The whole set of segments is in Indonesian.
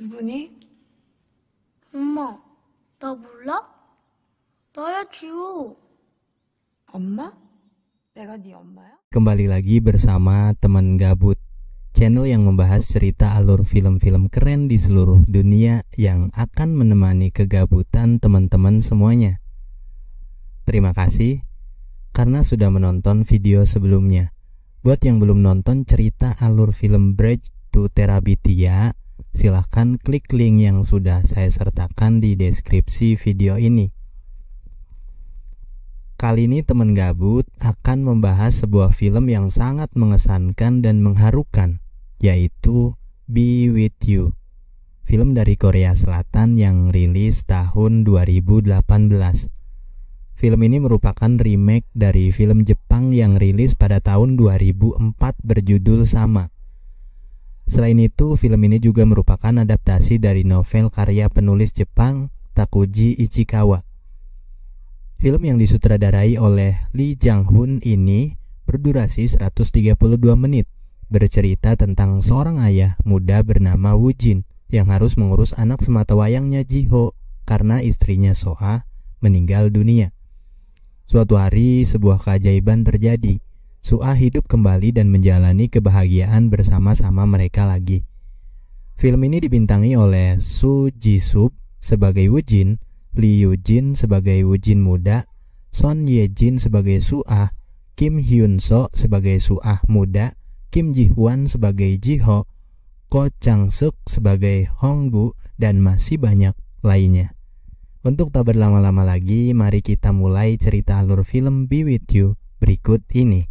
누구니? 엄마, 나 몰라? 나야지요. 엄마? 내가 네 엄마야? Kembali lagi bersama teman gabut Channel yang membahas cerita alur film-film keren di seluruh dunia Yang akan menemani kegabutan teman-teman semuanya Terima kasih karena sudah menonton video sebelumnya Buat yang belum nonton cerita alur film Bridge to Terabitia Silahkan klik link yang sudah saya sertakan di deskripsi video ini Kali ini teman gabut akan membahas sebuah film yang sangat mengesankan dan mengharukan, yaitu Be With You. Film dari Korea Selatan yang rilis tahun 2018. Film ini merupakan remake dari film Jepang yang rilis pada tahun 2004 berjudul sama. Selain itu, film ini juga merupakan adaptasi dari novel karya penulis Jepang Takuji Ichikawa. Film yang disutradarai oleh Lee Jang Hoon ini berdurasi 132 menit, bercerita tentang seorang ayah muda bernama Woo Jin yang harus mengurus anak semata wayangnya Jiho karena istrinya Soa meninggal dunia. Suatu hari sebuah keajaiban terjadi. Suah hidup kembali dan menjalani kebahagiaan bersama-sama mereka lagi. Film ini dibintangi oleh Su Ji Sub sebagai Woo Jin, Lee Yoo Jin sebagai Wujin muda, Son Ye Jin sebagai Suah, Kim Hyun So sebagai Suah muda, Kim Ji Hwan sebagai Jiho, Ko Chang Suk sebagai Hong Bu, dan masih banyak lainnya. Untuk tak berlama-lama lagi, mari kita mulai cerita alur film Be With You berikut ini.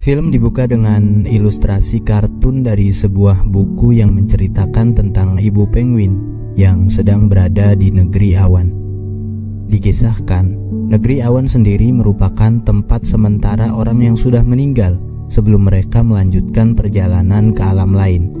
Film dibuka dengan ilustrasi kartun dari sebuah buku yang menceritakan tentang ibu penguin yang sedang berada di negeri awan. Dikisahkan, negeri awan sendiri merupakan tempat sementara orang yang sudah meninggal sebelum mereka melanjutkan perjalanan ke alam lain.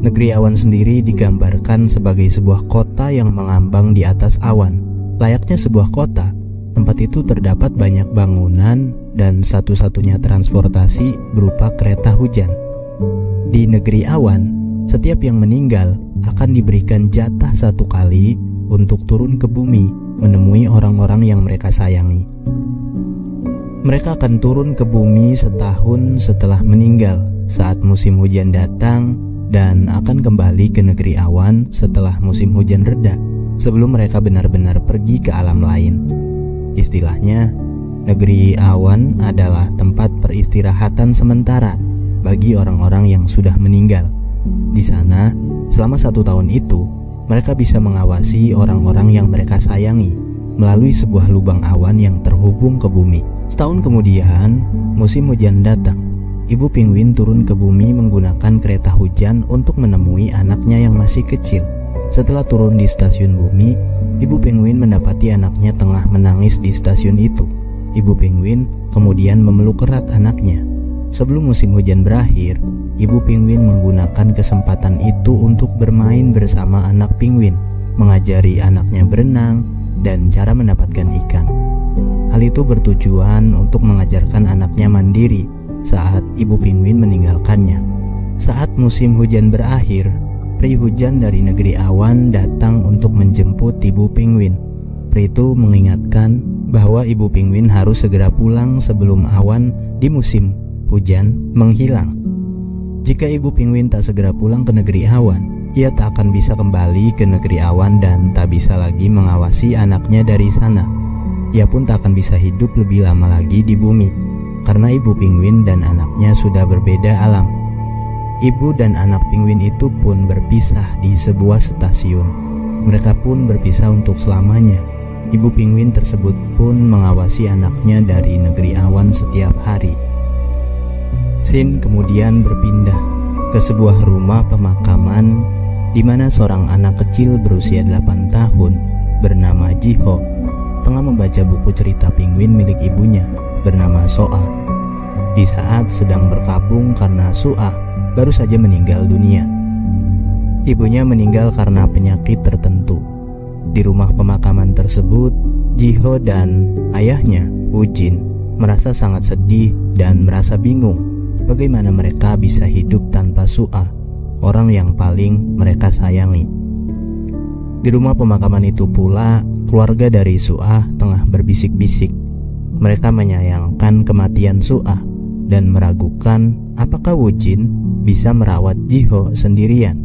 Negeri awan sendiri digambarkan sebagai sebuah kota yang mengambang di atas awan. Layaknya sebuah kota, tempat itu terdapat banyak bangunan dan satu-satunya transportasi berupa kereta hujan. Di negeri awan, setiap yang meninggal akan diberikan jatah satu kali untuk turun ke bumi menemui orang-orang yang mereka sayangi. Mereka akan turun ke bumi setahun setelah meninggal saat musim hujan datang dan akan kembali ke negeri awan setelah musim hujan reda sebelum mereka benar-benar pergi ke alam lain. Istilahnya, Negeri awan adalah tempat peristirahatan sementara bagi orang-orang yang sudah meninggal. Di sana, selama satu tahun itu, mereka bisa mengawasi orang-orang yang mereka sayangi melalui sebuah lubang awan yang terhubung ke bumi. Setahun kemudian, musim hujan datang. Ibu penguin turun ke bumi menggunakan kereta hujan untuk menemui anaknya yang masih kecil. Setelah turun di stasiun bumi, ibu penguin mendapati anaknya tengah menangis di stasiun itu. Ibu penguin kemudian memeluk erat anaknya. Sebelum musim hujan berakhir, ibu penguin menggunakan kesempatan itu untuk bermain bersama anak penguin, mengajari anaknya berenang dan cara mendapatkan ikan. Hal itu bertujuan untuk mengajarkan anaknya mandiri saat ibu penguin meninggalkannya. Saat musim hujan berakhir, peri hujan dari negeri awan datang untuk menjemput ibu penguin. Peri itu mengingatkan bahwa ibu penguin harus segera pulang sebelum awan di musim hujan menghilang. Jika ibu penguin tak segera pulang ke negeri awan, ia tak akan bisa kembali ke negeri awan dan tak bisa lagi mengawasi anaknya dari sana. Ia pun tak akan bisa hidup lebih lama lagi di bumi, karena ibu penguin dan anaknya sudah berbeda alam. Ibu dan anak penguin itu pun berpisah di sebuah stasiun. Mereka pun berpisah untuk selamanya. Ibu penguin tersebut pun mengawasi anaknya dari negeri awan setiap hari. Sin kemudian berpindah ke sebuah rumah pemakaman di mana seorang anak kecil berusia 8 tahun bernama Jiho tengah membaca buku cerita penguin milik ibunya bernama Soa. Di saat sedang berkabung karena Suah baru saja meninggal dunia. Ibunya meninggal karena penyakit tertentu di rumah pemakaman tersebut, Jiho dan ayahnya, Ujin, merasa sangat sedih dan merasa bingung bagaimana mereka bisa hidup tanpa Su'ah, orang yang paling mereka sayangi. Di rumah pemakaman itu pula, keluarga dari Su'ah tengah berbisik-bisik. Mereka menyayangkan kematian Su'ah dan meragukan apakah Wujin bisa merawat Jiho sendirian.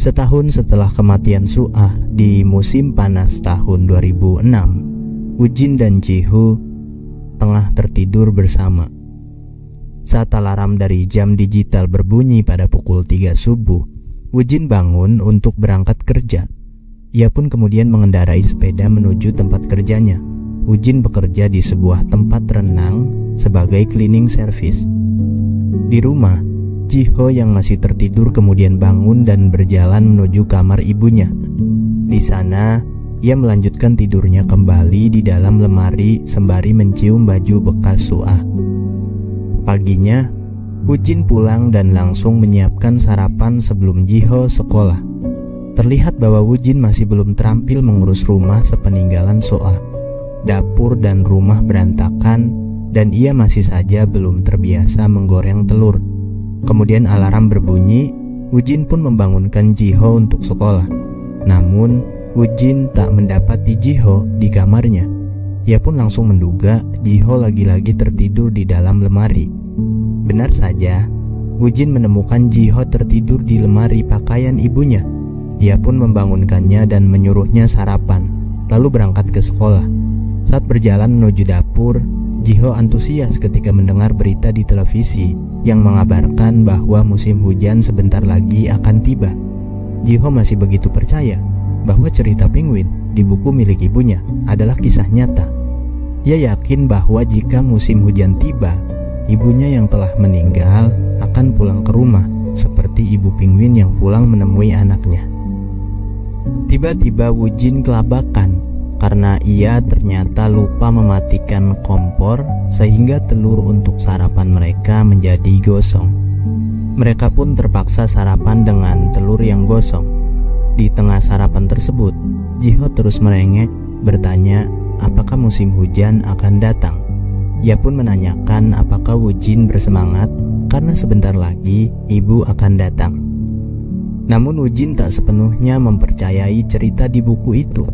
Setahun setelah kematian Su'ah di musim panas tahun 2006, Wujin dan Jiho tengah tertidur bersama. Saat alarm dari jam digital berbunyi pada pukul 3 subuh, Wujin bangun untuk berangkat kerja. Ia pun kemudian mengendarai sepeda menuju tempat kerjanya. Wujin bekerja di sebuah tempat renang sebagai cleaning service. Di rumah, Jiho yang masih tertidur kemudian bangun dan berjalan menuju kamar ibunya. Di sana, ia melanjutkan tidurnya kembali di dalam lemari sembari mencium baju bekas Suah. Paginya, Wujin pulang dan langsung menyiapkan sarapan sebelum Jiho sekolah. Terlihat bahwa Wujin masih belum terampil mengurus rumah sepeninggalan Soa. Dapur dan rumah berantakan dan ia masih saja belum terbiasa menggoreng telur. Kemudian alarm berbunyi, Wujin pun membangunkan Jiho untuk sekolah. Namun, Wujin tak mendapati Jiho di kamarnya. Ia pun langsung menduga Jiho lagi-lagi tertidur di dalam lemari. Benar saja, Wujin menemukan Jiho tertidur di lemari pakaian ibunya. Ia pun membangunkannya dan menyuruhnya sarapan, lalu berangkat ke sekolah. Saat berjalan menuju dapur, Jiho antusias ketika mendengar berita di televisi yang mengabarkan bahwa musim hujan sebentar lagi akan tiba. Jiho masih begitu percaya bahwa cerita penguin di buku milik ibunya adalah kisah nyata. Ia yakin bahwa jika musim hujan tiba, ibunya yang telah meninggal akan pulang ke rumah seperti ibu penguin yang pulang menemui anaknya. Tiba-tiba Wujin kelabakan karena ia ternyata lupa mematikan kompor sehingga telur untuk sarapan mereka menjadi gosong. Mereka pun terpaksa sarapan dengan telur yang gosong. Di tengah sarapan tersebut, Jiho terus merengek bertanya apakah musim hujan akan datang. Ia pun menanyakan apakah Wujin bersemangat karena sebentar lagi ibu akan datang. Namun Wujin tak sepenuhnya mempercayai cerita di buku itu.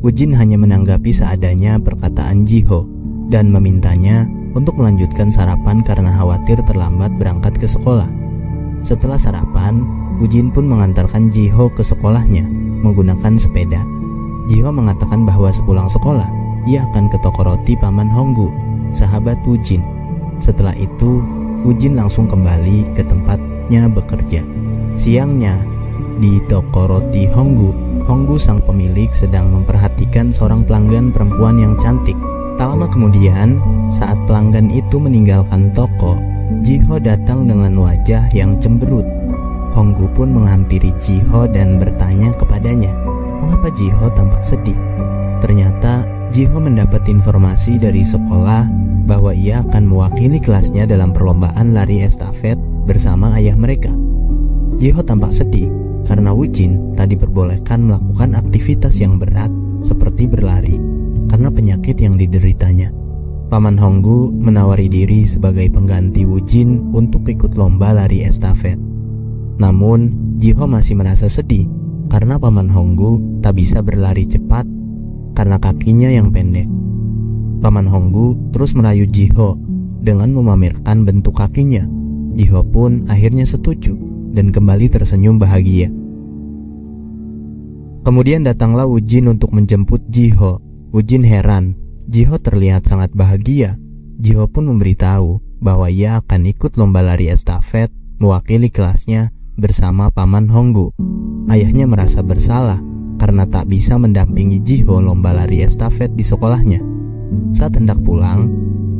Wujin hanya menanggapi seadanya perkataan Jiho dan memintanya untuk melanjutkan sarapan karena khawatir terlambat berangkat ke sekolah. Setelah sarapan, Wujin pun mengantarkan Jiho ke sekolahnya menggunakan sepeda. Jiho mengatakan bahwa sepulang sekolah, ia akan ke toko roti Paman Honggu, sahabat Wujin. Setelah itu, Wujin langsung kembali ke tempatnya bekerja. Siangnya, di toko roti Honggu, Honggu sang pemilik sedang memperhatikan seorang pelanggan perempuan yang cantik. Tak lama kemudian, saat pelanggan itu meninggalkan toko, Jiho datang dengan wajah yang cemberut. Honggu pun menghampiri Jiho dan bertanya kepadanya, mengapa Jiho tampak sedih? Ternyata Jiho mendapat informasi dari sekolah bahwa ia akan mewakili kelasnya dalam perlombaan lari estafet bersama ayah mereka. Jiho tampak sedih karena Wujin tak diperbolehkan melakukan aktivitas yang berat seperti berlari karena penyakit yang dideritanya. Paman Honggu menawari diri sebagai pengganti Wujin untuk ikut lomba lari estafet. Namun, Jiho masih merasa sedih karena Paman Honggu tak bisa berlari cepat karena kakinya yang pendek. Paman Honggu terus merayu Jiho dengan memamerkan bentuk kakinya. Jiho pun akhirnya setuju dan kembali tersenyum bahagia. Kemudian datanglah Wujin untuk menjemput Jiho. Wujin heran, Jiho terlihat sangat bahagia. Jiho pun memberitahu bahwa ia akan ikut lomba lari estafet mewakili kelasnya bersama paman Honggu. Ayahnya merasa bersalah karena tak bisa mendampingi Jiho lomba lari estafet di sekolahnya. Saat hendak pulang,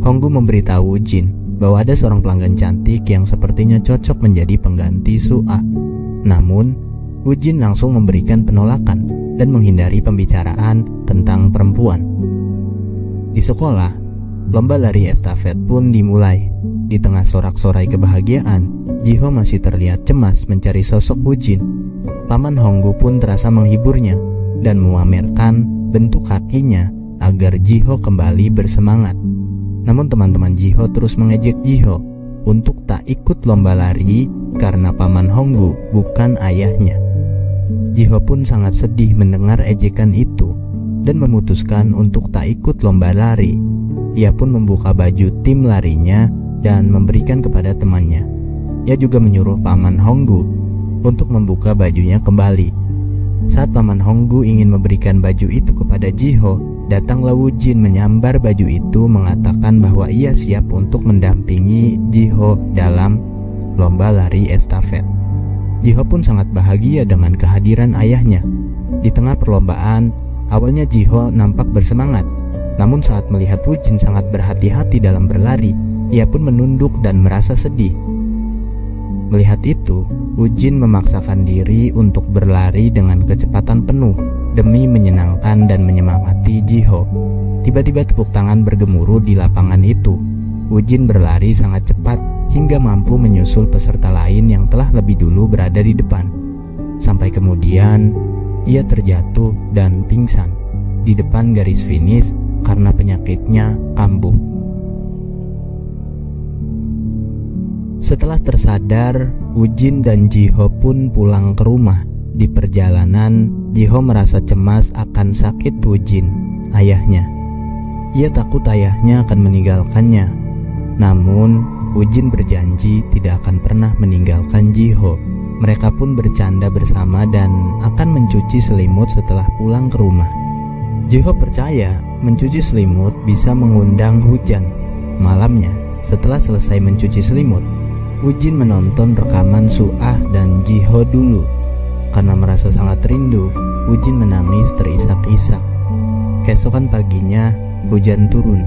Honggu memberitahu Wujin bahwa ada seorang pelanggan cantik yang sepertinya cocok menjadi pengganti Su'a. Namun, Wujin langsung memberikan penolakan dan menghindari pembicaraan tentang perempuan. Di sekolah, lomba lari estafet pun dimulai. Di tengah sorak-sorai kebahagiaan, Jiho masih terlihat cemas mencari sosok Wujin. Paman Honggu pun terasa menghiburnya dan memamerkan bentuk kakinya agar Jiho kembali bersemangat. Namun teman-teman Jiho terus mengejek Jiho untuk tak ikut lomba lari karena paman Honggu bukan ayahnya. Jiho pun sangat sedih mendengar ejekan itu dan memutuskan untuk tak ikut lomba lari. Ia pun membuka baju tim larinya dan memberikan kepada temannya. Ia juga menyuruh paman Honggu untuk membuka bajunya kembali. Saat paman Honggu ingin memberikan baju itu kepada Jiho, datanglah Wujin menyambar baju itu mengatakan bahwa ia siap untuk mendampingi Jiho dalam lomba lari estafet. Jiho pun sangat bahagia dengan kehadiran ayahnya. Di tengah perlombaan, awalnya Jiho nampak bersemangat. Namun saat melihat Wujin sangat berhati-hati dalam berlari, ia pun menunduk dan merasa sedih. Melihat itu, Wujin memaksakan diri untuk berlari dengan kecepatan penuh demi menyenangkan dan menyemangati Jiho. Tiba-tiba tepuk tangan bergemuruh di lapangan itu. Wujin berlari sangat cepat hingga mampu menyusul peserta lain yang telah lebih dulu berada di depan. Sampai kemudian ia terjatuh dan pingsan di depan garis finish karena penyakitnya kambuh. Setelah tersadar, Ujin dan Jiho pun pulang ke rumah. Di perjalanan, Jiho merasa cemas akan sakit Ujin, ayahnya. Ia takut ayahnya akan meninggalkannya. Namun, Ujin berjanji tidak akan pernah meninggalkan Jiho. Mereka pun bercanda bersama dan akan mencuci selimut setelah pulang ke rumah. Jiho percaya mencuci selimut bisa mengundang hujan. Malamnya, setelah selesai mencuci selimut, Ujin menonton rekaman Suah dan Jiho dulu. Karena merasa sangat rindu, Ujin menangis terisak-isak. Keesokan paginya, hujan turun.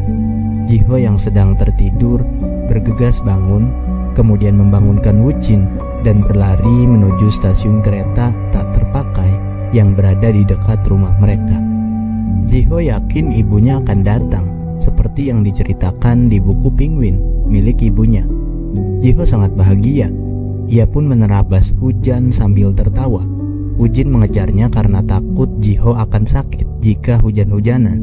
Jiho yang sedang tertidur bergegas bangun, kemudian membangunkan Wucin dan berlari menuju stasiun kereta tak terpakai yang berada di dekat rumah mereka. Jiho yakin ibunya akan datang, seperti yang diceritakan di buku Penguin milik ibunya. Jiho sangat bahagia. Ia pun menerabas hujan sambil tertawa. Ujin mengejarnya karena takut Jiho akan sakit jika hujan-hujanan.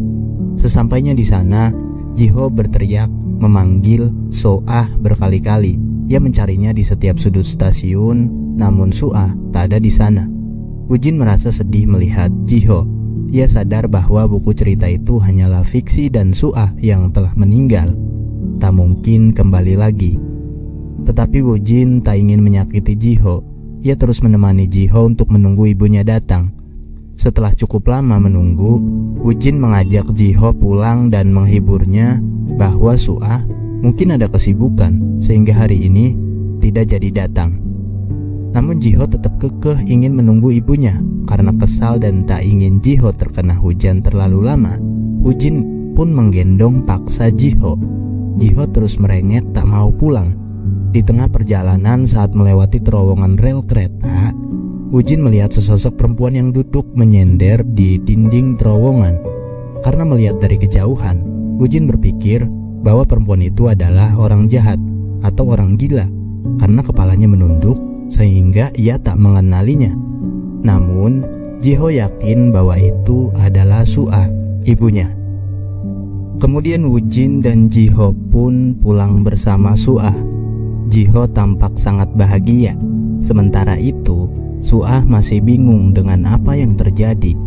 Sesampainya di sana, Jiho berteriak memanggil Soah berkali-kali. Ia mencarinya di setiap sudut stasiun, namun Soah tak ada di sana. Ujin merasa sedih melihat Jiho. Ia sadar bahwa buku cerita itu hanyalah fiksi dan Soah yang telah meninggal. Tak mungkin kembali lagi. Tetapi Wujin tak ingin menyakiti Jiho. Ia terus menemani Jiho untuk menunggu ibunya datang. Setelah cukup lama menunggu, Wujin mengajak Jiho pulang dan menghiburnya bahwa Suah mungkin ada kesibukan sehingga hari ini tidak jadi datang. Namun Jiho tetap kekeh ingin menunggu ibunya karena kesal dan tak ingin Jiho terkena hujan terlalu lama. Wujin pun menggendong paksa Jiho. Jiho terus merengek tak mau pulang. Di tengah perjalanan saat melewati terowongan rel kereta, Ujin melihat sesosok perempuan yang duduk menyender di dinding terowongan. Karena melihat dari kejauhan, Ujin berpikir bahwa perempuan itu adalah orang jahat atau orang gila karena kepalanya menunduk sehingga ia tak mengenalinya. Namun, Jiho yakin bahwa itu adalah Suah, ibunya. Kemudian Wujin dan Jiho pun pulang bersama Suah. Jiho tampak sangat bahagia. Sementara itu, Suah masih bingung dengan apa yang terjadi.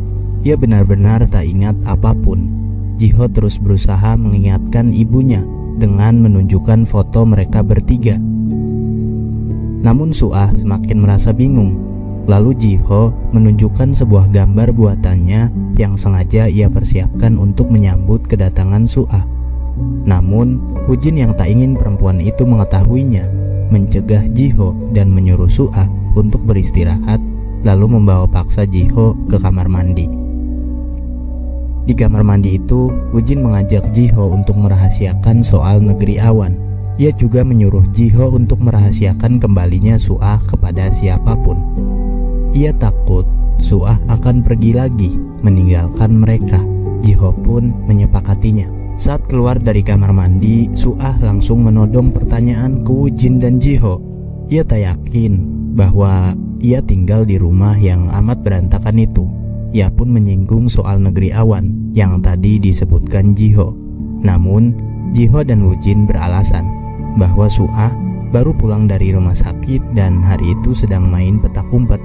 Ia benar-benar tak ingat apa pun. Jiho terus berusaha mengingatkan ibunya dengan menunjukkan foto mereka bertiga. Namun Suah semakin merasa bingung. Lalu Jiho menunjukkan sebuah gambar buatannya yang sengaja ia persiapkan untuk menyambut kedatangan Suah. Namun, Ujin yang tak ingin perempuan itu mengetahuinya, mencegah Jiho dan menyuruh Suah untuk beristirahat, lalu membawa paksa Jiho ke kamar mandi. Di kamar mandi itu, Ujin mengajak Jiho untuk merahasiakan soal negeri awan. Ia juga menyuruh Jiho untuk merahasiakan kembalinya Suah kepada siapa pun. Ia takut Suah akan pergi lagi, meninggalkan mereka. Jiho pun menyepakatinya. Saat keluar dari kamar mandi, Suah langsung menodong pertanyaan ke Wujin dan Jiho. Ia tak yakin bahwa ia tinggal di rumah yang amat berantakan itu. Ia pun menyinggung soal negeri awan yang tadi disebutkan Jiho. Namun, Jiho dan Wujin beralasan bahwa Suah baru pulang dari rumah sakit dan hari itu sedang main petak umpet.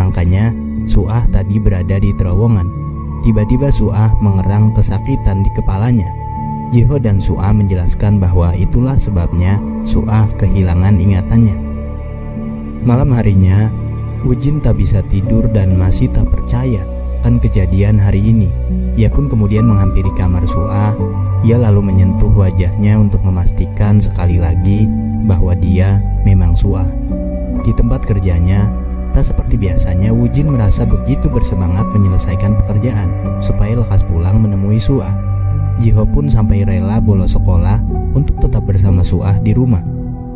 Makanya Suah tadi berada di terowongan. Tiba-tiba Suah mengerang kesakitan di kepalanya. Jiho dan Suah menjelaskan bahwa itulah sebabnya Suah kehilangan ingatannya. Malam harinya, Ujin tak bisa tidur dan masih tak percaya akan kejadian hari ini. Ia pun kemudian menghampiri kamar Suah. Ia lalu menyentuh wajahnya untuk memastikan sekali lagi bahwa dia memang Suah. Di tempat kerjanya, tak seperti biasanya, Wujin merasa begitu bersemangat menyelesaikan pekerjaan supaya lekas pulang menemui Suah. Jiho pun sampai rela bolos sekolah untuk tetap bersama Suah di rumah.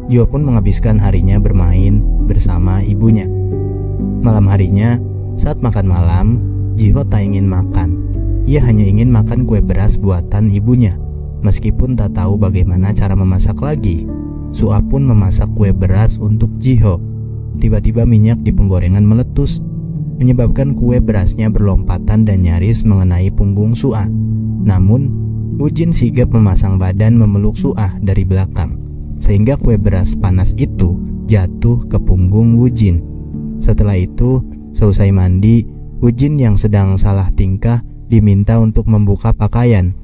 Jiho pun menghabiskan harinya bermain bersama ibunya. Malam harinya, saat makan malam, Jiho tak ingin makan. Ia hanya ingin makan kue beras buatan ibunya. Meskipun tak tahu bagaimana cara memasak lagi, Suah pun memasak kue beras untuk Jiho. Tiba-tiba minyak di penggorengan meletus, menyebabkan kue berasnya berlompatan dan nyaris mengenai punggung Suah. Namun, Ujin sigap memasang badan memeluk Suah dari belakang, sehingga kue beras panas itu jatuh ke punggung Wujin. Setelah itu, selesai mandi, Ujin yang sedang salah tingkah diminta untuk membuka pakaian.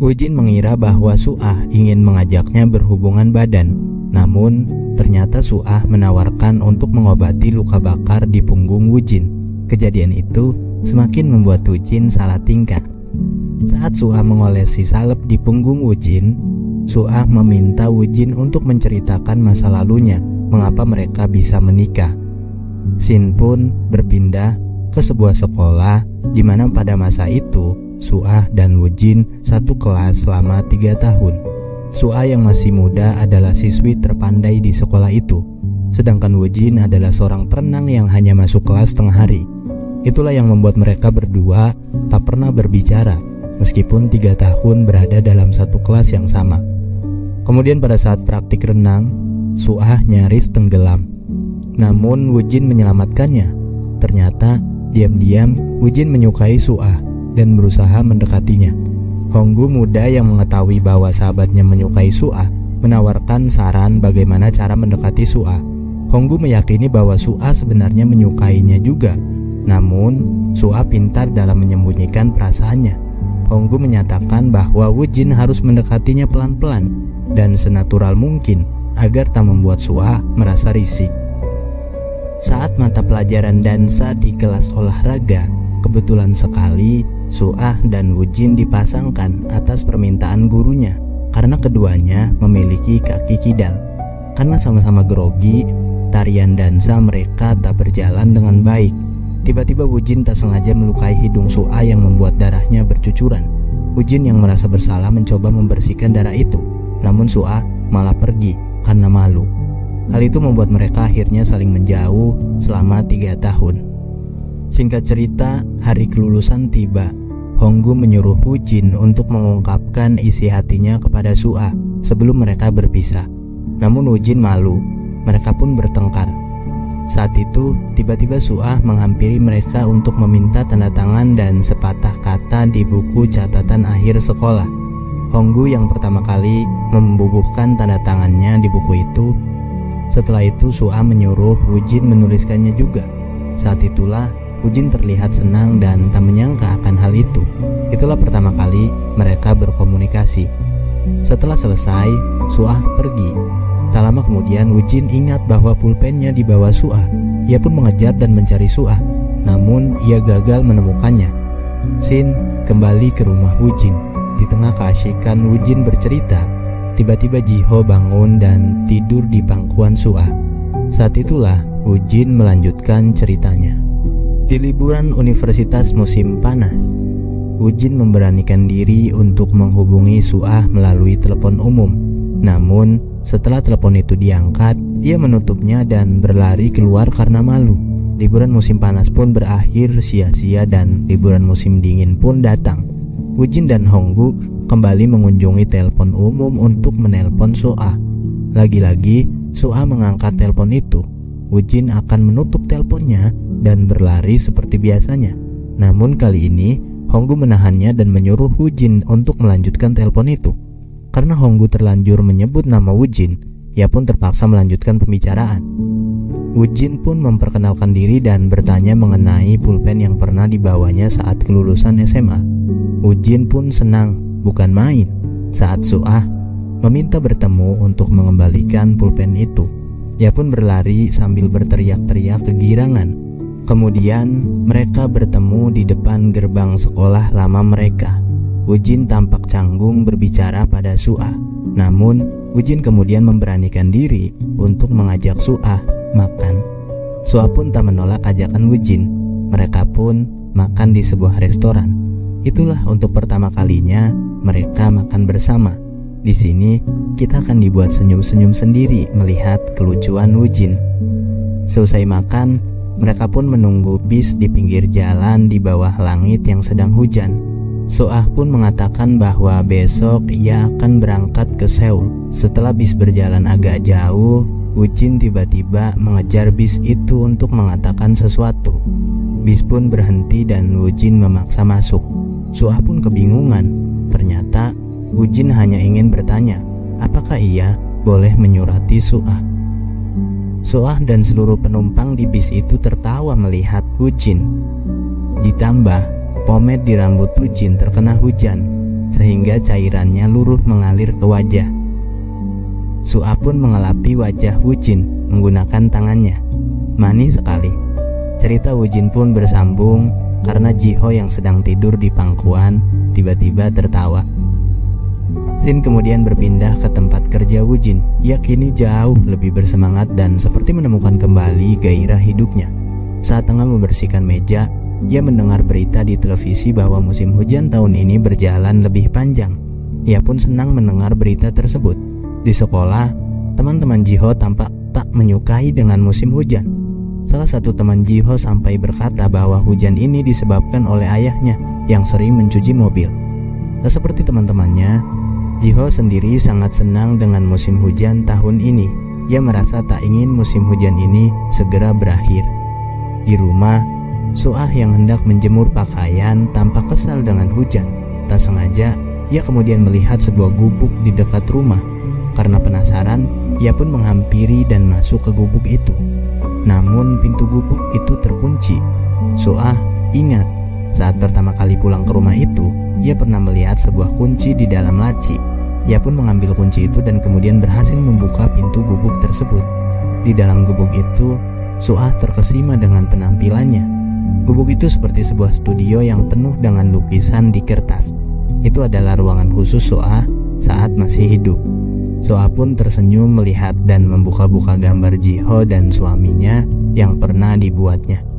Ujin mengira bahwa Suah ingin mengajaknya berhubungan badan, namun ternyata Suah menawarkan untuk mengobati luka bakar di punggung Wujin. Kejadian itu semakin membuat Wujin salah tingkah. Saat Suah mengolesi salep di punggung Wujin, Suah meminta Wujin untuk menceritakan masa lalunya, mengapa mereka bisa menikah. Sin pun berpindah ke sebuah sekolah di mana pada masa itu Suah dan Wujin satu kelas selama tiga tahun. Suah yang masih muda adalah siswi terpandai di sekolah itu, sedangkan Wujin adalah seorang perenang yang hanya masuk kelas setengah hari. Itulah yang membuat mereka berdua tak pernah berbicara, meskipun tiga tahun berada dalam satu kelas yang sama. Kemudian pada saat praktik renang, Suah nyaris tenggelam. Namun Wujin menyelamatkannya. Ternyata Diam-diam, Wujin menyukai Suah dan berusaha mendekatinya. Honggu muda yang mengetahui bahwa sahabatnya menyukai Suah menawarkan saran bagaimana cara mendekati Suah. Honggu meyakini bahwa Suah sebenarnya menyukainya juga. Namun, Suah pintar dalam menyembunyikan perasaannya. Honggu menyatakan bahwa Wujin harus mendekatinya pelan-pelan dan senatural mungkin agar tak membuat Suah merasa risih. Saat mata pelajaran dansa di kelas olahraga, kebetulan sekali Suah dan Wujin dipasangkan atas permintaan gurunya karena keduanya memiliki kaki kidal. Karena sama-sama grogi, tarian dansa mereka tak berjalan dengan baik. Tiba-tiba Wujin tak sengaja melukai hidung Suah yang membuat darahnya bercucuran. Wujin yang merasa bersalah mencoba membersihkan darah itu, namun Suah malah pergi karena malu. Hal itu membuat mereka akhirnya saling menjauh selama tiga tahun. Singkat cerita, hari kelulusan tiba. Honggu menyuruh Wujin untuk mengungkapkan isi hatinya kepada Sua sebelum mereka berpisah. Namun Wujin malu, mereka pun bertengkar. Saat itu, tiba-tiba Sua menghampiri mereka untuk meminta tanda tangan dan sepatah kata di buku catatan akhir sekolah. Honggu yang pertama kali membubuhkan tanda tangannya di buku itu setelah itu Su'a menyuruh Wujin menuliskannya juga. Saat itulah Wujin terlihat senang dan tak menyangka akan hal itu. Itulah pertama kali mereka berkomunikasi. Setelah selesai, Su'ah pergi. Tak lama kemudian Wujin ingat bahwa pulpennya dibawa Su'ah. Ia pun mengejar dan mencari Su'ah. Namun ia gagal menemukannya. Sin kembali ke rumah Wujin. Di tengah keasikan Wujin bercerita Tiba-tiba Jiho bangun dan tidur di pangkuan Suah. Saat itulah Ujin melanjutkan ceritanya. Di liburan universitas musim panas, Ujin memberanikan diri untuk menghubungi Suah melalui telepon umum. Namun, setelah telepon itu diangkat, ia menutupnya dan berlari keluar karena malu. Liburan musim panas pun berakhir sia-sia dan liburan musim dingin pun datang. Ujin dan Honggu kembali mengunjungi telepon umum untuk menelpon Soa. Lagi-lagi, Soa mengangkat telepon itu. Ujin akan menutup teleponnya dan berlari seperti biasanya. Namun kali ini, Honggu menahannya dan menyuruh Ujin untuk melanjutkan telepon itu. Karena Honggu terlanjur menyebut nama Wujin, ia pun terpaksa melanjutkan pembicaraan. Wujin pun memperkenalkan diri dan bertanya mengenai pulpen yang pernah dibawanya saat kelulusan SMA. Wujin pun senang, bukan main, saat Suah meminta bertemu untuk mengembalikan pulpen itu. Ia pun berlari sambil berteriak-teriak kegirangan. Kemudian mereka bertemu di depan gerbang sekolah lama mereka. Wujin tampak canggung berbicara pada Suah. Namun, Wujin kemudian memberanikan diri untuk mengajak Suah makan. Suah pun tak menolak ajakan Wujin. Mereka pun makan di sebuah restoran. Itulah untuk pertama kalinya mereka makan bersama. Di sini, kita akan dibuat senyum-senyum sendiri melihat kelucuan Wujin. Selesai makan, mereka pun menunggu bis di pinggir jalan di bawah langit yang sedang hujan. Soah pun mengatakan bahwa besok ia akan berangkat ke Seoul. Setelah bis berjalan agak jauh, Wujin tiba-tiba mengejar bis itu untuk mengatakan sesuatu. Bis pun berhenti dan Wujin memaksa masuk. Soah pun kebingungan. Ternyata Wujin hanya ingin bertanya, apakah ia boleh menyurati Soah. Soah dan seluruh penumpang di bis itu tertawa melihat Wujin. Ditambah, Pomade di rambut Wujin terkena hujan, sehingga cairannya luruh mengalir ke wajah. Su'a pun mengelapi wajah Wujin menggunakan tangannya. Manis sekali. Cerita Wujin pun bersambung karena Jiho yang sedang tidur di pangkuan tiba-tiba tertawa. Sin kemudian berpindah ke tempat kerja Wujin. Ia kini jauh lebih bersemangat dan seperti menemukan kembali gairah hidupnya. Saat tengah membersihkan meja, ia mendengar berita di televisi bahwa musim hujan tahun ini berjalan lebih panjang. Ia pun senang mendengar berita tersebut. Di sekolah, teman-teman Jiho tampak tak menyukai dengan musim hujan. Salah satu teman Jiho sampai berkata bahwa hujan ini disebabkan oleh ayahnya yang sering mencuci mobil. Tak seperti teman-temannya, Jiho sendiri sangat senang dengan musim hujan tahun ini. Ia merasa tak ingin musim hujan ini segera berakhir. Di rumah, Suah yang hendak menjemur pakaian tampak kesal dengan hujan. Tak sengaja, ia kemudian melihat sebuah gubuk di dekat rumah. Karena penasaran, ia pun menghampiri dan masuk ke gubuk itu. Namun pintu gubuk itu terkunci. Suah ingat, saat pertama kali pulang ke rumah itu, ia pernah melihat sebuah kunci di dalam laci. Ia pun mengambil kunci itu dan kemudian berhasil membuka pintu gubuk tersebut. Di dalam gubuk itu, Suah terkesima dengan penampilannya Gubuk itu seperti sebuah studio yang penuh dengan lukisan di kertas. Itu adalah ruangan khusus Soa saat masih hidup. Soa pun tersenyum melihat dan membuka-buka gambar Jiho dan suaminya yang pernah dibuatnya.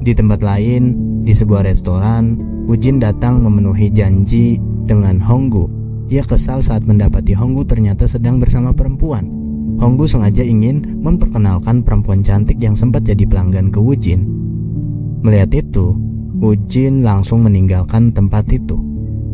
Di tempat lain, di sebuah restoran, Ujin datang memenuhi janji dengan Honggu. Ia kesal saat mendapati Honggu ternyata sedang bersama perempuan. Honggu sengaja ingin memperkenalkan perempuan cantik yang sempat jadi pelanggan ke Wujin Melihat itu, Wujin langsung meninggalkan tempat itu.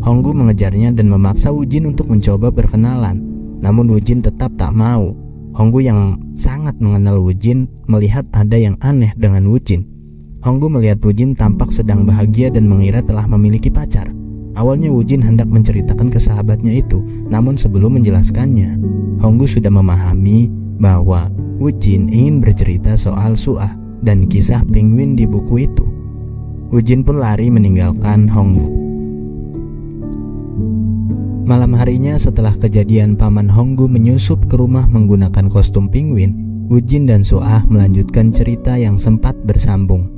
Honggu mengejarnya dan memaksa Wujin untuk mencoba berkenalan. Namun Wujin tetap tak mau. Honggu yang sangat mengenal Wujin melihat ada yang aneh dengan Wujin. Honggu melihat Wujin tampak sedang bahagia dan mengira telah memiliki pacar. Awalnya Wujin hendak menceritakan ke sahabatnya itu, namun sebelum menjelaskannya, Honggu sudah memahami bahwa Wujin ingin bercerita soal Suah dan kisah penguin di buku itu. Ujin pun lari meninggalkan Honggu. Malam harinya setelah kejadian paman Honggu menyusup ke rumah menggunakan kostum penguin, Ujin dan Soah melanjutkan cerita yang sempat bersambung.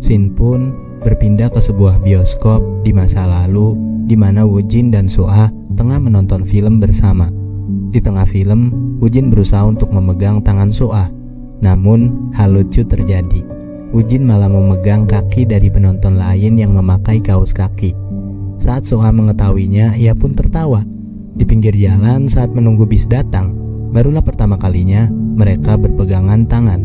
Sin pun berpindah ke sebuah bioskop di masa lalu di mana Wujin dan Soah tengah menonton film bersama. Di tengah film, Ujin berusaha untuk memegang tangan Soah namun, hal lucu terjadi. Ujin malah memegang kaki dari penonton lain yang memakai kaos kaki. Saat Soha mengetahuinya, ia pun tertawa. Di pinggir jalan saat menunggu bis datang, barulah pertama kalinya mereka berpegangan tangan.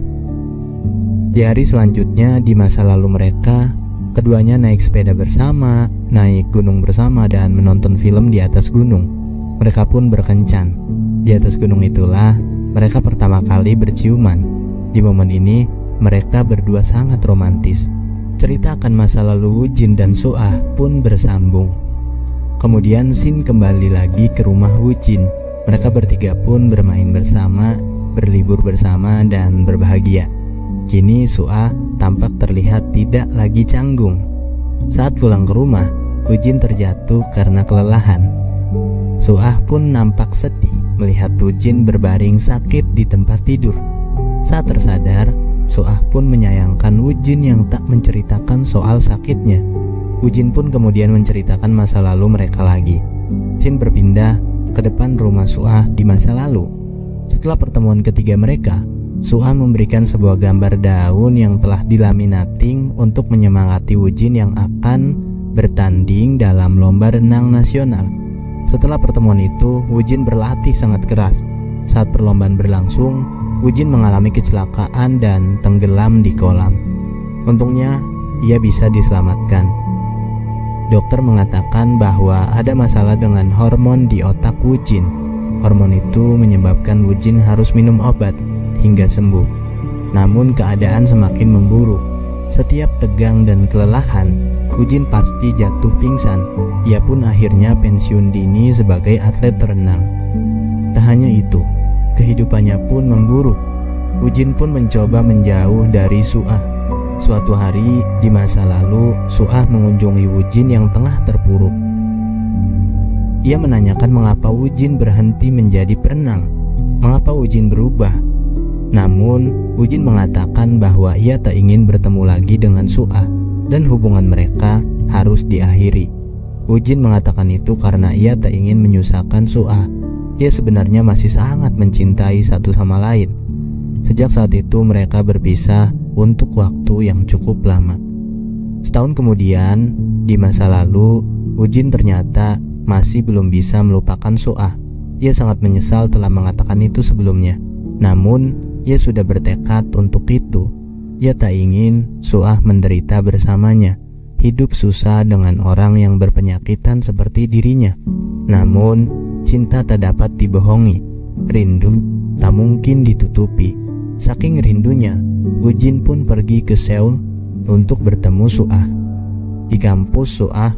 Di hari selanjutnya, di masa lalu mereka, keduanya naik sepeda bersama, naik gunung bersama, dan menonton film di atas gunung. Mereka pun berkencan. Di atas gunung itulah mereka pertama kali berciuman. Di momen ini, mereka berdua sangat romantis. Cerita akan masa lalu Jin dan Suah pun bersambung. Kemudian Sin kembali lagi ke rumah Wujin. Mereka bertiga pun bermain bersama, berlibur bersama, dan berbahagia. Kini Suah tampak terlihat tidak lagi canggung. Saat pulang ke rumah, Wujin terjatuh karena kelelahan. Suah pun nampak sedih melihat Wujin berbaring sakit di tempat tidur. Saat tersadar, Suah pun menyayangkan Wujin yang tak menceritakan soal sakitnya. Wujin pun kemudian menceritakan masa lalu mereka lagi. Sin berpindah ke depan rumah Suah di masa lalu. Setelah pertemuan ketiga mereka, Suah memberikan sebuah gambar daun yang telah dilaminating untuk menyemangati Wujin yang akan bertanding dalam lomba renang nasional. Setelah pertemuan itu, Wujin berlatih sangat keras. Saat perlombaan berlangsung, Wujin mengalami kecelakaan dan tenggelam di kolam. Untungnya, ia bisa diselamatkan. Dokter mengatakan bahwa ada masalah dengan hormon di otak Wujin. Hormon itu menyebabkan Wujin harus minum obat hingga sembuh. Namun keadaan semakin memburuk. Setiap tegang dan kelelahan, Wujin pasti jatuh pingsan. Ia pun akhirnya pensiun dini sebagai atlet renang. Tak hanya itu, kehidupannya pun memburuk. Ujin pun mencoba menjauh dari Suah. Suatu hari di masa lalu, Suah mengunjungi Wujin yang tengah terpuruk. Ia menanyakan mengapa Wujin berhenti menjadi perenang, mengapa Wujin berubah. Namun, Wujin mengatakan bahwa ia tak ingin bertemu lagi dengan Suah dan hubungan mereka harus diakhiri. Wujin mengatakan itu karena ia tak ingin menyusahkan Suah ia sebenarnya masih sangat mencintai satu sama lain. Sejak saat itu mereka berpisah untuk waktu yang cukup lama. Setahun kemudian, di masa lalu, Ujin ternyata masih belum bisa melupakan Soah. Ia sangat menyesal telah mengatakan itu sebelumnya. Namun, ia sudah bertekad untuk itu. Ia tak ingin Soah menderita bersamanya, hidup susah dengan orang yang berpenyakitan seperti dirinya. Namun, Cinta tak dapat dibohongi, rindu tak mungkin ditutupi. Saking rindunya, Ujin pun pergi ke Seoul untuk bertemu Suah. Di kampus Suah,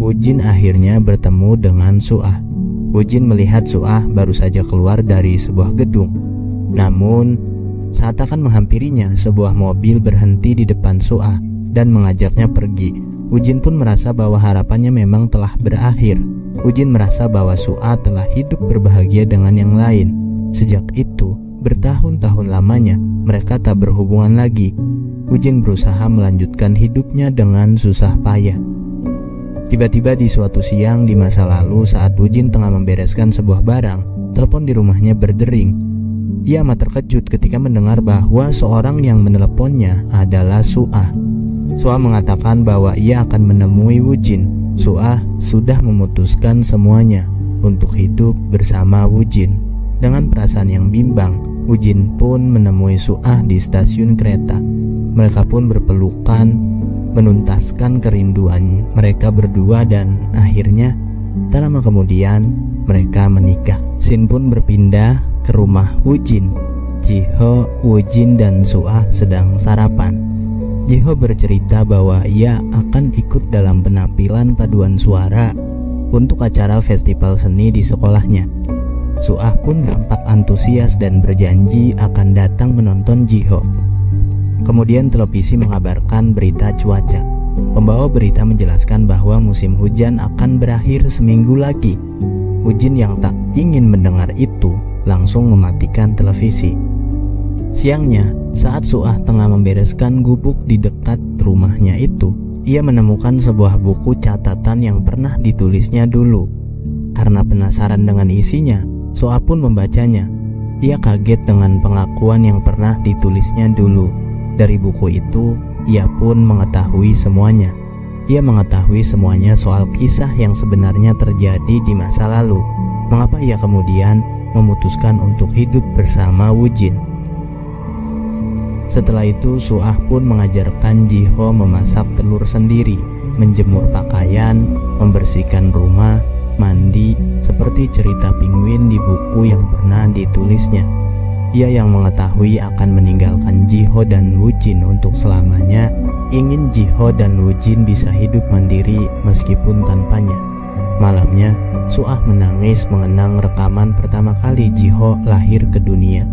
Ujin akhirnya bertemu dengan Suah. Ujin melihat Suah baru saja keluar dari sebuah gedung. Namun, saat akan menghampirinya, sebuah mobil berhenti di depan Suah dan mengajaknya pergi. Ujin pun merasa bahwa harapannya memang telah berakhir. Ujin merasa bahwa Su'a telah hidup berbahagia dengan yang lain. Sejak itu, bertahun-tahun lamanya mereka tak berhubungan lagi. Ujin berusaha melanjutkan hidupnya dengan susah payah. Tiba-tiba di suatu siang di masa lalu saat Ujin tengah membereskan sebuah barang, telepon di rumahnya berdering. Ia amat terkejut ketika mendengar bahwa seorang yang meneleponnya adalah Su'ah. Su'ah mengatakan bahwa ia akan menemui Wujin Suah sudah memutuskan semuanya untuk hidup bersama Wujin. Dengan perasaan yang bimbang, Wujin pun menemui Suah di stasiun kereta. Mereka pun berpelukan, menuntaskan kerinduan mereka berdua dan akhirnya tak lama kemudian mereka menikah. Sin pun berpindah ke rumah Wujin. Jiho, Wujin dan Suah sedang sarapan. Jeho bercerita bahwa ia akan ikut dalam penampilan paduan suara untuk acara festival seni di sekolahnya. Suah pun tampak antusias dan berjanji akan datang menonton Jiho. Kemudian televisi mengabarkan berita cuaca. Pembawa berita menjelaskan bahwa musim hujan akan berakhir seminggu lagi. Ujin yang tak ingin mendengar itu langsung mematikan televisi. Siangnya, saat Suah tengah membereskan gubuk di dekat rumahnya itu, ia menemukan sebuah buku catatan yang pernah ditulisnya dulu. Karena penasaran dengan isinya, Suah pun membacanya. Ia kaget dengan pengakuan yang pernah ditulisnya dulu. Dari buku itu, ia pun mengetahui semuanya. Ia mengetahui semuanya soal kisah yang sebenarnya terjadi di masa lalu. Mengapa ia kemudian memutuskan untuk hidup bersama Wujin? Setelah itu Suah pun mengajarkan Jiho memasak telur sendiri, menjemur pakaian, membersihkan rumah, mandi, seperti cerita penguin di buku yang pernah ditulisnya. Ia yang mengetahui akan meninggalkan Jiho dan Wujin untuk selamanya, ingin Jiho dan Wujin bisa hidup mandiri meskipun tanpanya. Malamnya, Suah menangis mengenang rekaman pertama kali Jiho lahir ke dunia.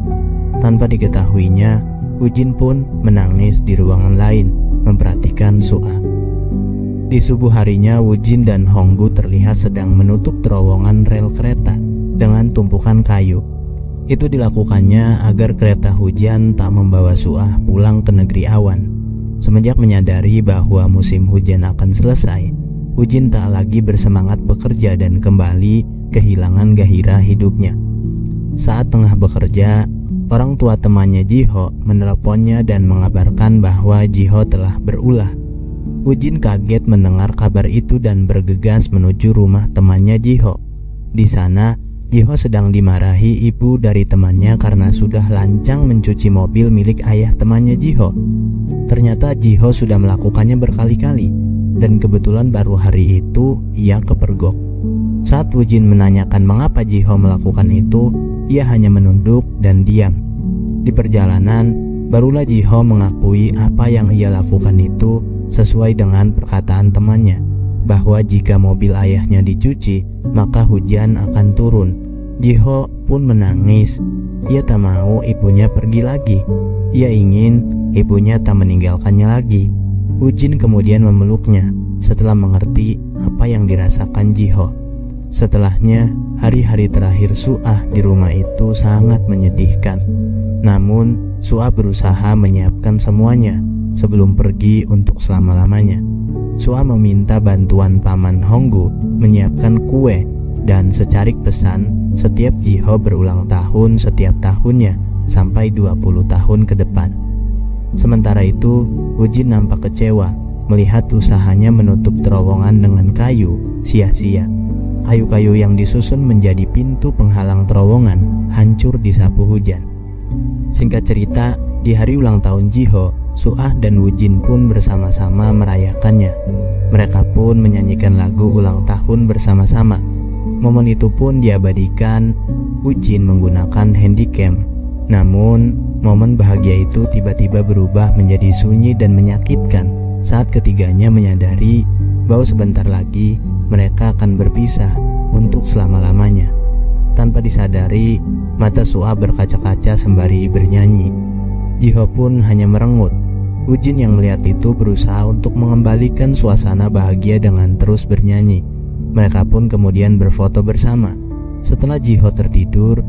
Tanpa diketahuinya, Ujin pun menangis di ruangan lain memperhatikan Suah. Di subuh harinya, Wujin dan Honggu terlihat sedang menutup terowongan rel kereta dengan tumpukan kayu. Itu dilakukannya agar kereta hujan tak membawa Suah pulang ke negeri awan. Semenjak menyadari bahwa musim hujan akan selesai, Ujin tak lagi bersemangat bekerja dan kembali kehilangan gairah hidupnya. Saat tengah bekerja, Orang tua temannya Jiho meneleponnya dan mengabarkan bahwa Jiho telah berulah. Ujin kaget mendengar kabar itu dan bergegas menuju rumah temannya Jiho. Di sana, Jiho sedang dimarahi ibu dari temannya karena sudah lancang mencuci mobil milik ayah temannya Jiho. Ternyata Jiho sudah melakukannya berkali-kali dan kebetulan baru hari itu ia kepergok. Saat Ujin menanyakan mengapa Jiho melakukan itu, ia hanya menunduk dan diam. Di perjalanan, barulah Jiho mengakui apa yang ia lakukan itu sesuai dengan perkataan temannya, bahwa jika mobil ayahnya dicuci, maka hujan akan turun. Jiho pun menangis. Ia tak mau ibunya pergi lagi. Ia ingin ibunya tak meninggalkannya lagi. Ujin kemudian memeluknya setelah mengerti apa yang dirasakan Jiho. Setelahnya, hari-hari terakhir Suah di rumah itu sangat menyedihkan. Namun, Suah berusaha menyiapkan semuanya sebelum pergi untuk selama-lamanya. Suah meminta bantuan paman Honggu menyiapkan kue dan secarik pesan setiap Jiho berulang tahun setiap tahunnya sampai 20 tahun ke depan. Sementara itu, Ujin nampak kecewa melihat usahanya menutup terowongan dengan kayu sia-sia. Kayu-kayu yang disusun menjadi pintu penghalang terowongan hancur disapu hujan. Singkat cerita, di hari ulang tahun Jiho, Suah dan Wujin pun bersama-sama merayakannya. Mereka pun menyanyikan lagu ulang tahun bersama-sama. Momen itu pun diabadikan Wujin menggunakan handycam. Namun, momen bahagia itu tiba-tiba berubah menjadi sunyi dan menyakitkan saat ketiganya menyadari bahwa sebentar lagi mereka akan berpisah untuk selama-lamanya. Tanpa disadari, mata Suah berkaca-kaca sembari bernyanyi. Jiho pun hanya merengut. Ujin yang melihat itu berusaha untuk mengembalikan suasana bahagia dengan terus bernyanyi. Mereka pun kemudian berfoto bersama. Setelah Jiho tertidur,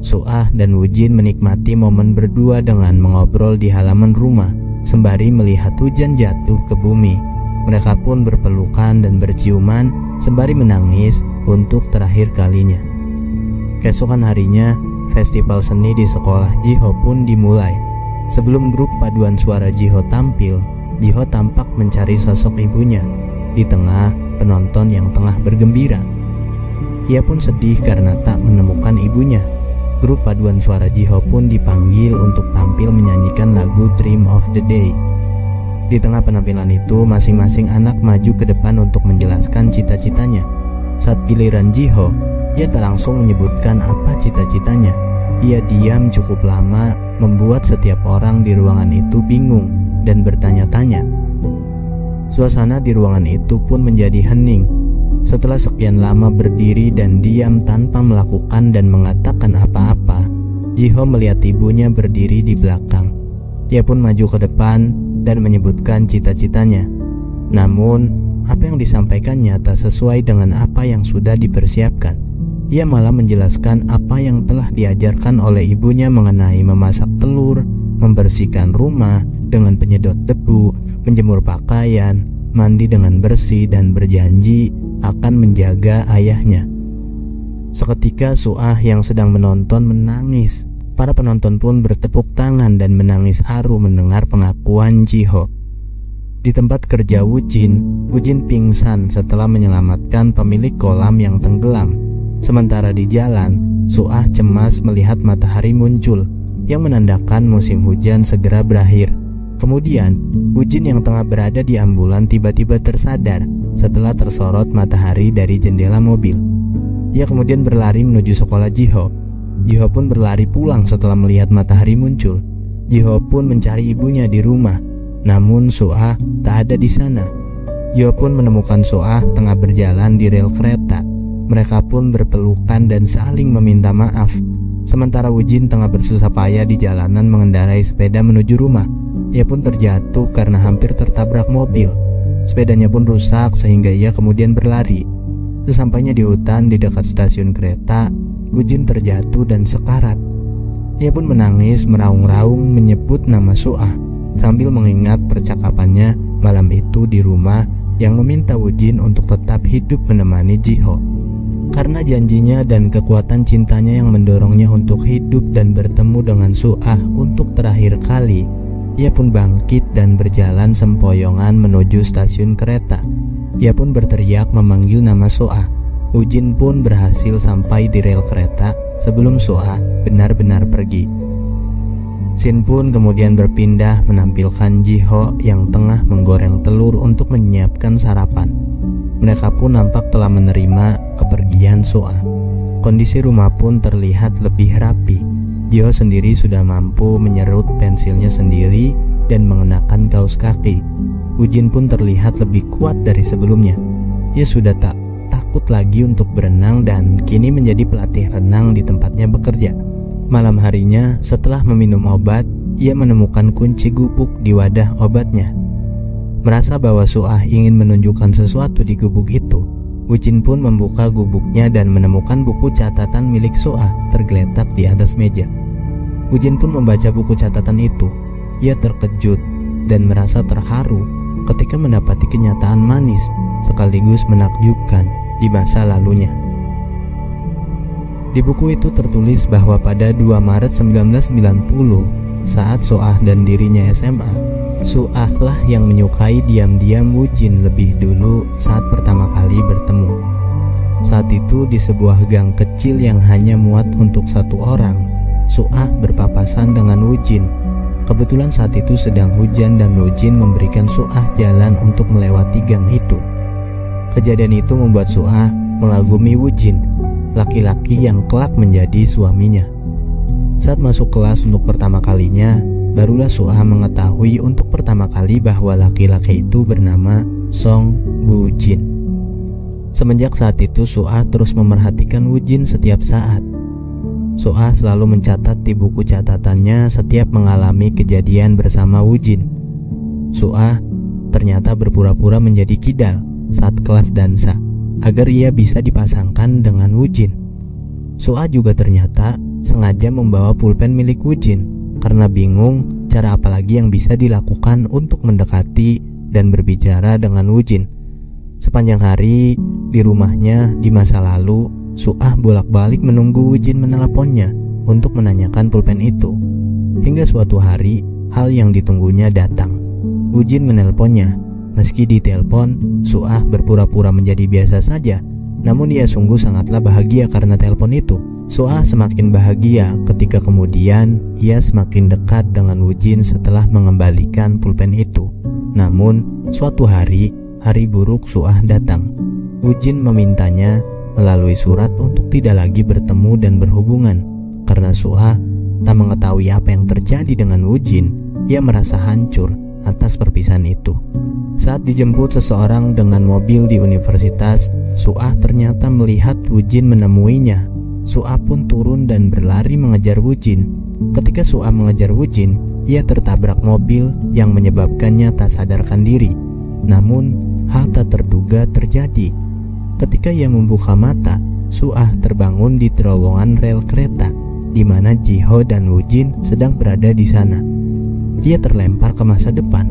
Suah dan Wujin menikmati momen berdua dengan mengobrol di halaman rumah sembari melihat hujan jatuh ke bumi. Mereka pun berpelukan dan berciuman sembari menangis untuk terakhir kalinya. Keesokan harinya, festival seni di sekolah Jiho pun dimulai. Sebelum grup paduan suara Jiho tampil, Jiho tampak mencari sosok ibunya di tengah penonton yang tengah bergembira. Ia pun sedih karena tak menemukan ibunya. Grup paduan suara Jiho pun dipanggil untuk tampil menyanyikan lagu Dream of the Day. Di tengah penampilan itu, masing-masing anak maju ke depan untuk menjelaskan cita-citanya. Saat giliran Jiho, ia tak langsung menyebutkan apa cita-citanya. Ia diam cukup lama, membuat setiap orang di ruangan itu bingung dan bertanya-tanya. Suasana di ruangan itu pun menjadi hening. Setelah sekian lama berdiri dan diam tanpa melakukan dan mengatakan apa-apa, Jiho melihat ibunya berdiri di belakang. Dia pun maju ke depan dan menyebutkan cita-citanya. Namun, apa yang disampaikannya tak sesuai dengan apa yang sudah dipersiapkan. Ia malah menjelaskan apa yang telah diajarkan oleh ibunya mengenai memasak telur, membersihkan rumah dengan penyedot debu, menjemur pakaian, mandi dengan bersih, dan berjanji akan menjaga ayahnya. Seketika Suah yang sedang menonton menangis Para penonton pun bertepuk tangan dan menangis haru mendengar pengakuan Jiho. Di tempat kerja Wujin, Wujin pingsan setelah menyelamatkan pemilik kolam yang tenggelam. Sementara di jalan, Suah cemas melihat matahari muncul yang menandakan musim hujan segera berakhir. Kemudian, Wujin yang tengah berada di ambulan tiba-tiba tersadar setelah tersorot matahari dari jendela mobil. Ia kemudian berlari menuju sekolah Jiho Jiho pun berlari pulang setelah melihat matahari muncul. Jiho pun mencari ibunya di rumah, namun Suah tak ada di sana. Jio pun menemukan Soah tengah berjalan di rel kereta. Mereka pun berpelukan dan saling meminta maaf. Sementara Wujin tengah bersusah payah di jalanan mengendarai sepeda menuju rumah. Ia pun terjatuh karena hampir tertabrak mobil. Sepedanya pun rusak sehingga ia kemudian berlari. Sesampainya di hutan di dekat stasiun kereta, Wujin terjatuh dan sekarat. Ia pun menangis meraung-raung menyebut nama Suah sambil mengingat percakapannya malam itu di rumah yang meminta Wujin untuk tetap hidup menemani Jiho. Karena janjinya dan kekuatan cintanya yang mendorongnya untuk hidup dan bertemu dengan Suah untuk terakhir kali, ia pun bangkit dan berjalan sempoyongan menuju stasiun kereta. Ia pun berteriak memanggil nama Suah. Ujin pun berhasil sampai di rel kereta sebelum Suah benar-benar pergi. Sin pun kemudian berpindah menampilkan Jiho yang tengah menggoreng telur untuk menyiapkan sarapan. Mereka pun nampak telah menerima kepergian Soa. Kondisi rumah pun terlihat lebih rapi. Jio sendiri sudah mampu menyerut pensilnya sendiri dan mengenakan kaos kaki. Ujin pun terlihat lebih kuat dari sebelumnya. Ia sudah tak takut lagi untuk berenang dan kini menjadi pelatih renang di tempatnya bekerja. Malam harinya, setelah meminum obat, ia menemukan kunci gubuk di wadah obatnya. Merasa bahwa Suah ingin menunjukkan sesuatu di gubuk itu, Ujin pun membuka gubuknya dan menemukan buku catatan milik Suah tergeletak di atas meja. Ujin pun membaca buku catatan itu. Ia terkejut dan merasa terharu ketika mendapati kenyataan manis sekaligus menakjubkan di masa lalunya. Di buku itu tertulis bahwa pada 2 Maret 1990, saat Soah dan dirinya SMA, Su'ahlah yang menyukai diam-diam Wujin lebih dulu saat pertama kali bertemu. Saat itu di sebuah gang kecil yang hanya muat untuk satu orang, Su'ah berpapasan dengan Wujin. Kebetulan saat itu sedang hujan dan Wujin memberikan Su'ah jalan untuk melewati gang itu. Kejadian itu membuat Su'ah mengagumi Wujin, laki-laki yang kelak menjadi suaminya. Saat masuk kelas untuk pertama kalinya, Barulah Suha mengetahui untuk pertama kali bahwa laki-laki itu bernama Song Bu Jin. Semenjak saat itu Suha terus memerhatikan Wu Jin setiap saat. Suha selalu mencatat di buku catatannya setiap mengalami kejadian bersama Wu Jin. Suha ternyata berpura-pura menjadi kidal saat kelas dansa agar ia bisa dipasangkan dengan Wu Jin. Suha juga ternyata sengaja membawa pulpen milik Wu Jin karena bingung cara apa lagi yang bisa dilakukan untuk mendekati dan berbicara dengan Wujin. Sepanjang hari di rumahnya di masa lalu, Suah bolak-balik menunggu Wujin meneleponnya untuk menanyakan pulpen itu. Hingga suatu hari, hal yang ditunggunya datang. Wujin menelponnya. Meski ditelepon, Suah berpura-pura menjadi biasa saja, namun ia sungguh sangatlah bahagia karena telepon itu. Soa semakin bahagia ketika kemudian ia semakin dekat dengan Wujin setelah mengembalikan pulpen itu. Namun, suatu hari, hari buruk Suah datang. Wujin memintanya melalui surat untuk tidak lagi bertemu dan berhubungan. Karena Suah tak mengetahui apa yang terjadi dengan Wujin, ia merasa hancur atas perpisahan itu. Saat dijemput seseorang dengan mobil di universitas, Suah ternyata melihat Wujin menemuinya Su'a pun turun dan berlari mengejar Wujin. Ketika Su'a mengejar Wujin, ia tertabrak mobil yang menyebabkannya tak sadarkan diri. Namun, hal tak terduga terjadi. Ketika ia membuka mata, Su'ah terbangun di terowongan rel kereta, di mana Jiho dan Wujin sedang berada di sana. Ia terlempar ke masa depan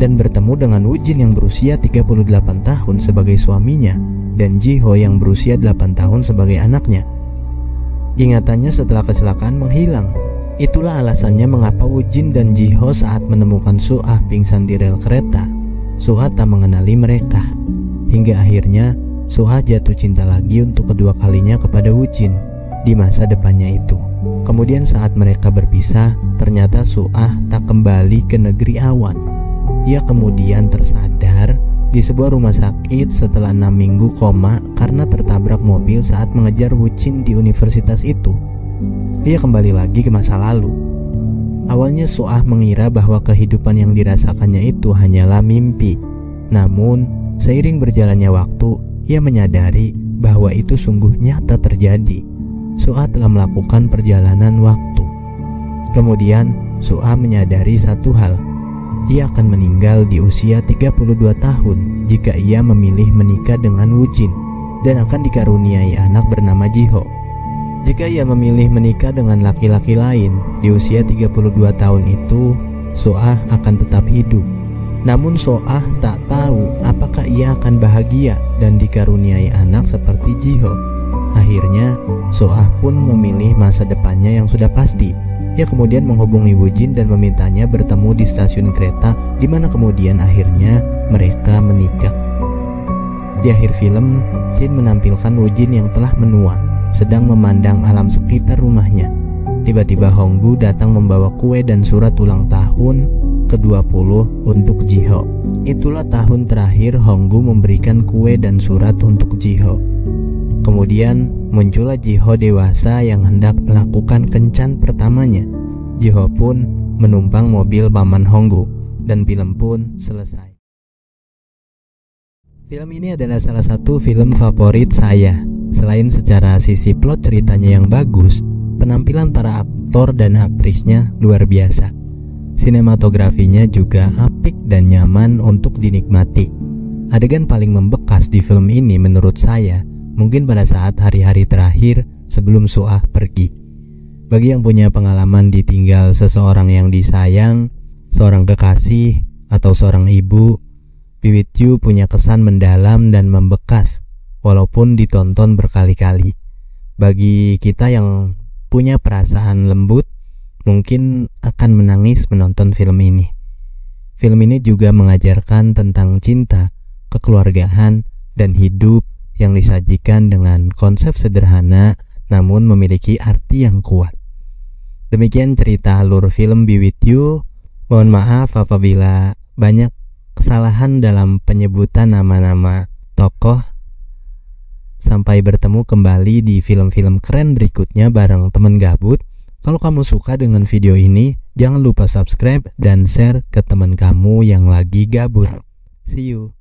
dan bertemu dengan Wujin yang berusia 38 tahun sebagai suaminya dan Jiho yang berusia 8 tahun sebagai anaknya. Ingatannya setelah kecelakaan menghilang. Itulah alasannya mengapa Wujin dan Jiho saat menemukan Suah pingsan di rel kereta. Suah tak mengenali mereka. Hingga akhirnya Suah jatuh cinta lagi untuk kedua kalinya kepada Wujin di masa depannya itu. Kemudian saat mereka berpisah, ternyata Suah tak kembali ke negeri awan. Ia kemudian tersadar di sebuah rumah sakit setelah enam minggu koma karena tertabrak mobil saat mengejar Wucin di universitas itu. Dia kembali lagi ke masa lalu. Awalnya Suah mengira bahwa kehidupan yang dirasakannya itu hanyalah mimpi. Namun, Seiring berjalannya waktu, ia menyadari bahwa itu sungguh nyata terjadi. Su'a telah melakukan perjalanan waktu. Kemudian, Su'a menyadari satu hal. Ia akan meninggal di usia 32 tahun jika ia memilih menikah dengan Wujin dan akan dikaruniai anak bernama Jiho. Jika ia memilih menikah dengan laki-laki lain di usia 32 tahun itu, Soah akan tetap hidup. Namun Soah tak tahu apakah ia akan bahagia dan dikaruniai anak seperti Jiho. Akhirnya, Soah pun memilih masa depannya yang sudah pasti. Ia kemudian menghubungi Wujin dan memintanya bertemu di stasiun kereta di mana kemudian akhirnya mereka menikah. Di akhir film, Shin menampilkan Wujin yang telah menua sedang memandang alam sekitar rumahnya. Tiba-tiba Honggu datang membawa kue dan surat ulang tahun ke-20 untuk Jiho. Itulah tahun terakhir Honggu memberikan kue dan surat untuk Jiho. Kemudian muncullah Jiho dewasa yang hendak melakukan kencan pertamanya. Jiho pun menumpang mobil paman Honggu dan film pun selesai. Film ini adalah salah satu film favorit saya Selain secara sisi plot ceritanya yang bagus, penampilan para aktor dan aktrisnya luar biasa. Sinematografinya juga apik dan nyaman untuk dinikmati. Adegan paling membekas di film ini menurut saya mungkin pada saat hari-hari terakhir sebelum Suah pergi. Bagi yang punya pengalaman ditinggal seseorang yang disayang, seorang kekasih, atau seorang ibu, Piwit Yu punya kesan mendalam dan membekas walaupun ditonton berkali-kali. Bagi kita yang punya perasaan lembut, mungkin akan menangis menonton film ini. Film ini juga mengajarkan tentang cinta, kekeluargaan, dan hidup yang disajikan dengan konsep sederhana namun memiliki arti yang kuat. Demikian cerita alur film Be With You. Mohon maaf apabila banyak kesalahan dalam penyebutan nama-nama tokoh Sampai bertemu kembali di film-film keren berikutnya bareng temen gabut. Kalau kamu suka dengan video ini, jangan lupa subscribe dan share ke teman kamu yang lagi gabut. See you.